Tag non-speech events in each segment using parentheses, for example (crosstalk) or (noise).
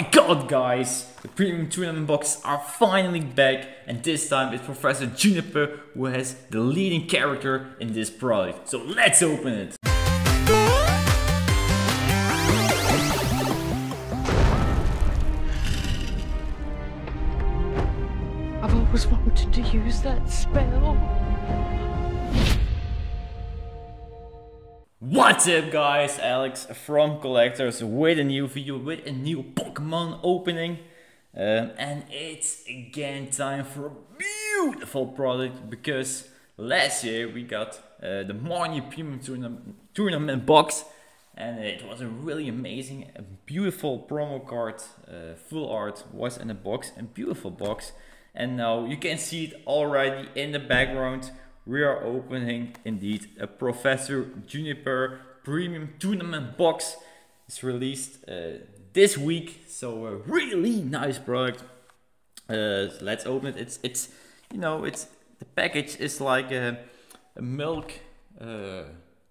my god guys! The premium tournament boxes are finally back and this time it's Professor Juniper who has the leading character in this product. So let's open it! I've always wanted to use that spell. What's up guys, Alex from Collecthors with a new video, with a new Pokemon opening. Um, and it's again time for a beautiful product because last year we got uh, the Marnie Premium tournament, tournament box and it was a really amazing, a beautiful promo card, uh, full art was in the box, a beautiful box. And now you can see it already in the background we are opening indeed a Professor Juniper Premium Tournament box. It's released uh, this week, so a really nice product. Uh, let's open it. It's it's you know it's the package is like a, a milk, uh,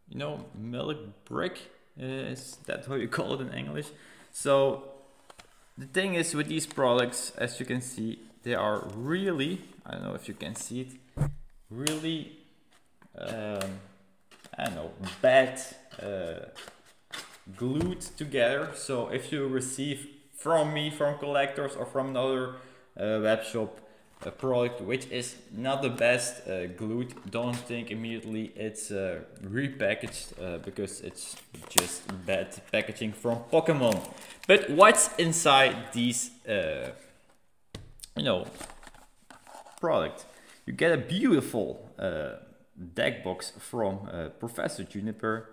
you know, milk brick. Uh, is that how you call it in English? So the thing is with these products, as you can see, they are really I don't know if you can see it really um, I don't know bad uh, glued together. So if you receive from me from Collecthors or from another uh, web shop a product which is not the best uh, glued don't think immediately it's uh, repackaged uh, because it's just bad packaging from Pokemon but what's inside these uh, you know product you get a beautiful uh, deck box from uh, Professor Juniper.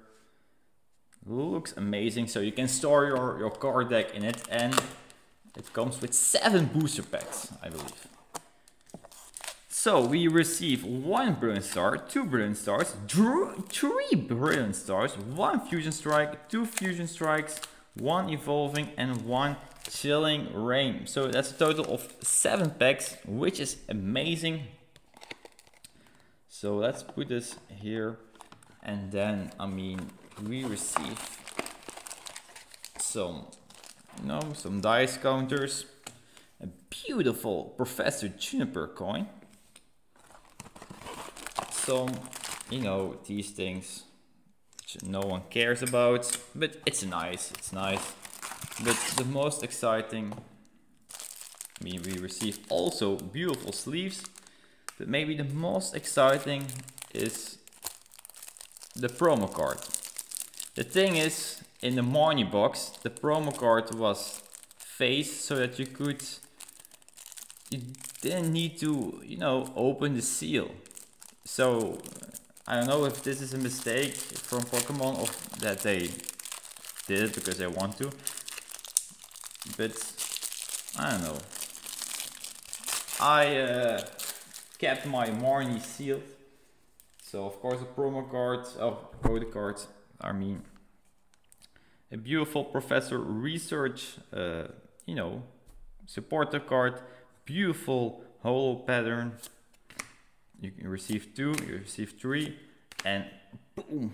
Looks amazing. So you can store your, your card deck in it and it comes with seven booster packs, I believe. So we receive one Brilliant Star, two Brilliant Stars, three Brilliant Stars, one Fusion Strike, two Fusion Strikes, one Evolving and one Chilling Reign. So that's a total of seven packs, which is amazing. So let's put this here and then, I mean, we receive some, you know, some dice counters, a beautiful Professor Juniper coin, some, you know, these things no one cares about, but it's nice, it's nice. But the most exciting, I mean, we receive also beautiful sleeves but maybe the most exciting is the promo card. The thing is, in the Marnie box, the promo card was faced so that you could, you didn't need to, you know, open the seal. So, I don't know if this is a mistake from Pokemon or that they did it because they want to. But, I don't know. I, uh, kept my Marnie sealed. So of course a promo card, oh, code card, I mean a beautiful Professor Research, uh, you know, supporter card, beautiful holo pattern. You can receive two, you receive three, and boom!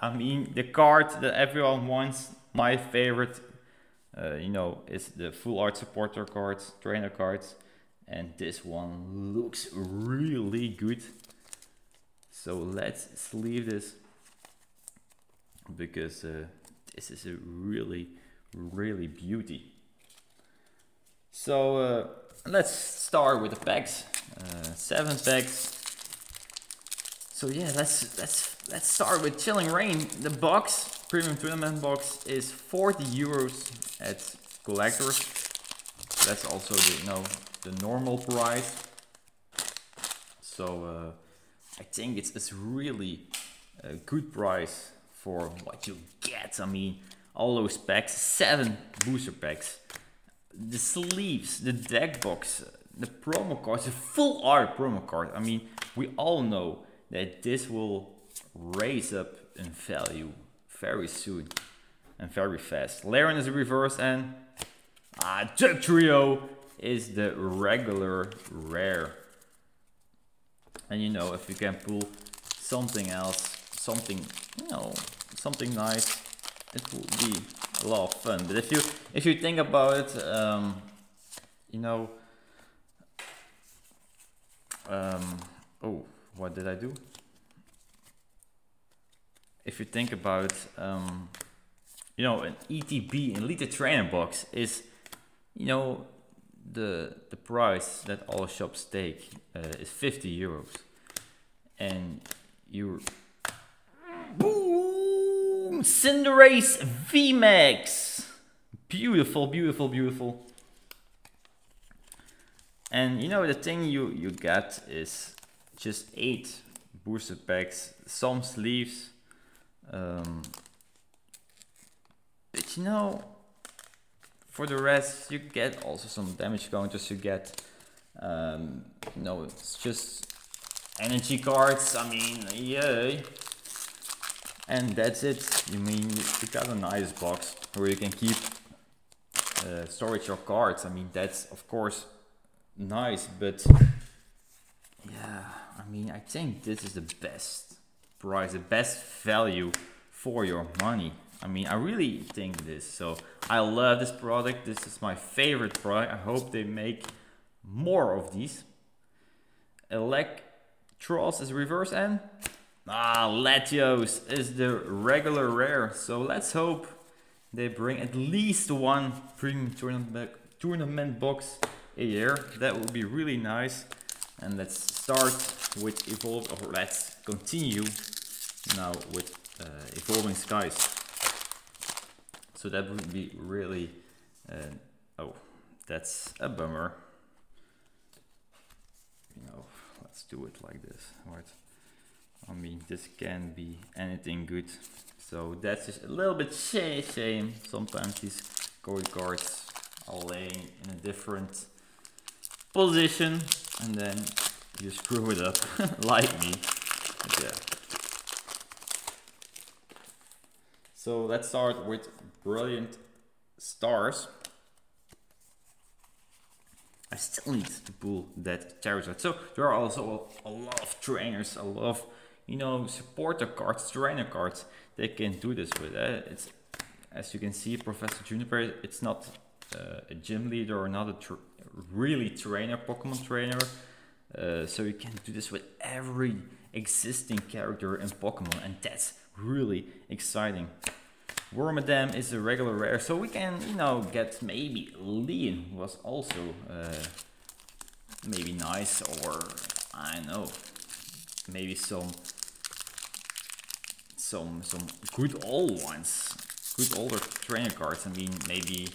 I mean the card that everyone wants, my favorite, uh, you know, is the full art supporter cards, trainer cards and this one looks really good. So let's sleeve this because uh, this is a really really beauty. So uh, let's start with the packs uh, seven packs so yeah let's let's let's start with chilling Reign. the box premium tournament box is 40 euros at Collecthors that's also the know the normal price. So uh, I think it's, it's really a good price for what you get. I mean, all those packs, seven booster packs, the sleeves, the deck box, the promo cards, the full art promo card. I mean, we all know that this will raise up in value very soon and very fast. Laren is a reverse and ah, Dugtrio is the regular rare. And you know, if you can pull something else, something, you know, something nice, it will be a lot of fun. But if you if you think about it, um, you know, um, oh, what did I do? If you think about, um, you know, an ETB, an Elite Trainer box is, you know, the the price that all shops take uh, is 50 euros, and you boom Cinderace VMAX, beautiful, beautiful, beautiful. And you know the thing you you get is just eight booster packs, some sleeves. Um, but you know, for the rest, you get also some damage counters. You get, um, know, it's just energy cards. I mean, yay. And that's it. You mean you got a nice box where you can keep uh, storage your cards. I mean, that's of course nice, but yeah, I mean, I think this is the best price, the best value for your money. I mean, I really think this. So I love this product. This is my favorite product. I hope they make more of these. Electros is reverse and ah, Latios is the regular rare. So let's hope they bring at least one premium tournament, tournament box a year. That would be really nice. And let's start with Evolve, or let's continue now with uh, Evolving Skies. So that would be really, uh, oh, that's a bummer. You know, let's do it like this, right? I mean, this can be anything good. So that's just a little bit shame. Sometimes these code cards are laying in a different position and then you screw it up (laughs) like me. yeah. So let's start with Brilliant Stars. I still need to pull that Charizard. So there are also a, lot of trainers, a lot of you know supporter cards, trainer cards. They can do this with. Uh, it's as you can see, Professor Juniper. It's not uh, a gym leader or not a really trainer, Pokemon trainer. Uh, so you can do this with every existing character in Pokemon and that's really exciting. Wormadam is a regular rare, so we can, you know, get maybe Leon was also uh, maybe nice or I know, maybe some some some good old ones, good older trainer cards. I mean, maybe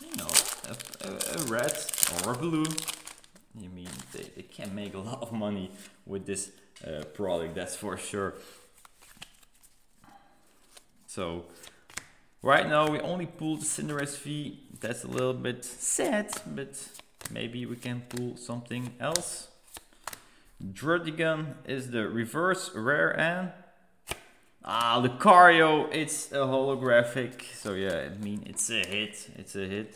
you know a, a, a red or a blue. You mean they, they can make a lot of money with this uh, product, that's for sure. So right now we only pulled the Cinderace V. That's a little bit sad, but maybe we can pull something else. Druddigon is the reverse rare and ah Lucario it's a holographic so yeah I mean it's a hit it's a hit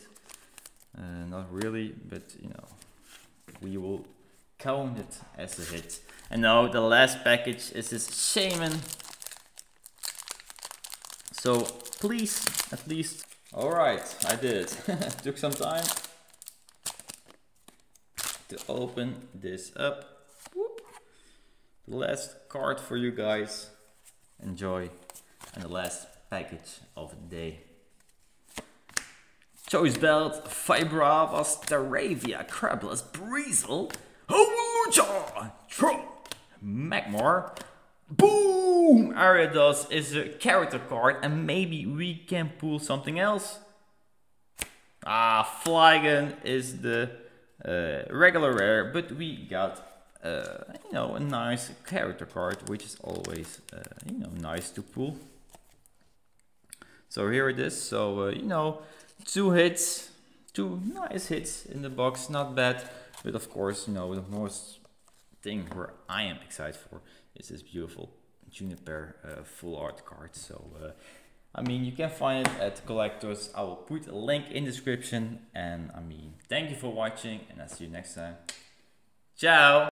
uh, not really, but you know, we will count it as a hit. And now the last package is this Shaman. So please, at least. Alright, I did it. (laughs) Took some time to open this up. Whoop. The last card for you guys. Enjoy. And the last package of the day. Choice Belt, Vibravas, Staravia, Crablas, Buizel, Tro, Magmar, Boom! Ariados is a character card and maybe we can pull something else. Ah, Flygon is the uh, regular rare, but we got uh, you know a nice character card, which is always uh, you know nice to pull. So here it is. So uh, you know two hits, two nice hits in the box, not bad. But of course, you know, the most thing where I am excited for is this beautiful Juniper uh, full art card. So, uh, I mean, you can find it at Collecthors. I will put a link in description. And I mean, thank you for watching and I'll see you next time. Ciao!